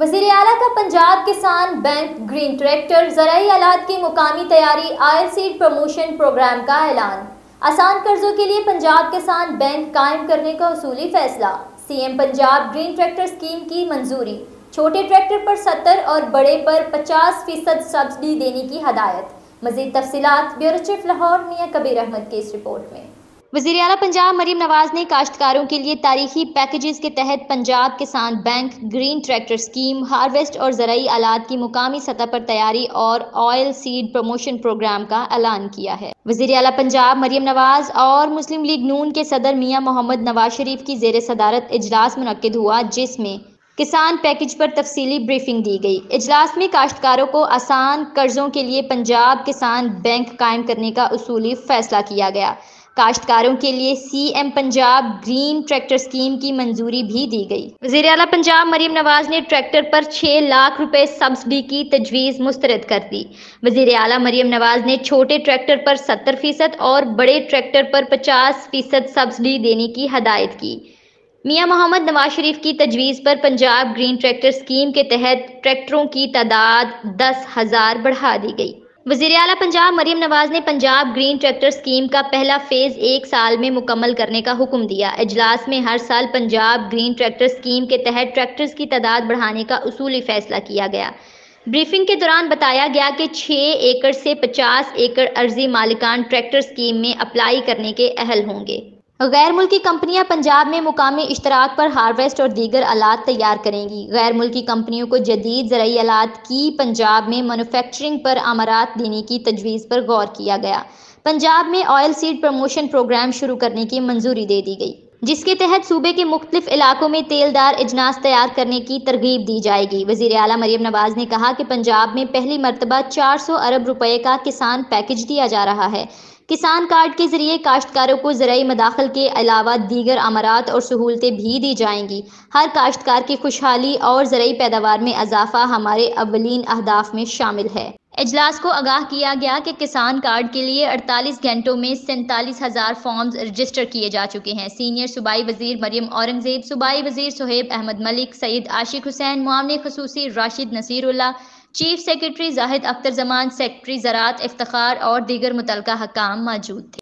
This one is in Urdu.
وزیر اعلیٰ کا پنجاب کسان بینک گرین ٹریکٹر زرعی آلات کی مقامی تیاری آئل سیڈ پروموشن پروگرام کا اعلان۔ آسان قرضوں کے لیے پنجاب کسان بینک قائم کرنے کا اصولی فیصلہ۔ C M Punjab green tractor scheme کی منظوری۔ چھوٹے ٹریکٹر پر ستر اور بڑے پر پچاس فیصد سبسڈی دینے کی ہدایت۔ مزید تفصیلات بیورو چیف لاہور میاں کبیر احمد کی اس رپورٹ میں۔ وزیر اعلیٰ پنجاب مریم نواز نے کاشتکاروں کے لیے تاریخی پیکیجز کے تحت پنجاب کسان bank, green tractor scheme harvest اور زرعی آلات کی مقامی سطح پر تیاری اور آئل سیڈ پروموشن پروگرام کا اعلان کیا ہے۔ وزیر اعلیٰ پنجاب مریم نواز اور مسلم لیگ نون کے صدر میاں محمد نواز شریف کی زیر صدارت اجلاس منعقد ہوا، جس میں کسان پیکج پر تفصیلی بریفنگ دی گئی۔ اجلاس میں کاشتکاروں کو آسان قرضوں کے لیے پنجاب کسان بینک قائم کرنے کا اصولی فیصلہ کیا گیا۔ کاشتکاروں کے لیے C M Punjab green tractor scheme کی منظوری بھی دی گئی۔ وزیر اعلیٰ پنجاب مریم نواز نے ٹریکٹر پر چھ لاکھ روپے سبسڈی کی تجویز مسترد کر دی۔ وزیر اعلیٰ مریم نواز نے چھوٹے ٹریکٹر پر ستر فیصد اور بڑے ٹریکٹر پر پچاس فیصد سبسڈی دینے کی ہدایت کی۔ میاں محمد نواز شریف کی تجویز پر پنجاب گرین ٹریکٹر سکیم کے تحت ٹریکٹروں کی تعداد دس ہزار بڑھا دی گئی۔ وزیر اعلیٰ پنجاب مریم نواز نے پنجاب گرین ٹریکٹر سکیم کا پہلا فیز ایک سال میں مکمل کرنے کا حکم دیا۔ اجلاس میں ہر سال پنجاب گرین ٹریکٹر سکیم کے تحت ٹریکٹرز کی تعداد بڑھانے کا اصولی فیصلہ کیا گیا۔ بریفنگ کے دوران بتایا گیا کہ چھ ایکڑ سے پچاس ایکڑ عرضی مالکان ٹریکٹر سکیم میں اپلائی کرنے کے اہل ہوں گے۔ غیر ملکی کمپنیاں پنجاب میں مقامی اشتراک پر ہارویسٹ اور دیگر آلات تیار کریں گی۔ غیر ملکی کمپنیوں کو جدید زرعی آلات کی پنجاب میں مینوفیکچرنگ پر امارات دینے کی تجویز پر غور کیا گیا۔ پنجاب میں آئل سیڈ پروموشن پروگرام شروع کرنے کی منظوری دے دی گئی، جس کے تحت صوبے کے مختلف علاقوں میں تیل دار اجناس تیار کرنے کی ترغیب دی جائے گی۔ وزیر اعلیٰ مریم نواز نے کہا کہ پنجاب میں پہلی مرتبہ چار سو ارب روپے کا کسان پیکج دیا جا رہا ہے۔ کسان کارڈ کے ذریعے کاشتکاروں کو زرعی مداخل کے علاوہ دیگر امارات اور سہولتیں بھی دی جائیں گی۔ ہر کاشتکار کی خوشحالی اور زرعی پیداوار میں اضافہ ہمارے اولین اہداف میں شامل ہے۔ اجلاس کو آگاہ کیا گیا کہ کسان کارڈ کے لیے اڑتالیس گھنٹوں میں سینتالیس ہزار فارمز رجسٹر کیے جا چکے ہیں۔ سینئر صوبائی وزیر مریم اورنگزیب، صوبائی وزیر سہیب احمد ملک، سید عاشق حسین معاملے خصوصی Rashid Naseer Ullah chief secretary Zahid Akhtar Zaman secretary زراعت افتخار اور دیگر متعلقہ حکام موجود تھے۔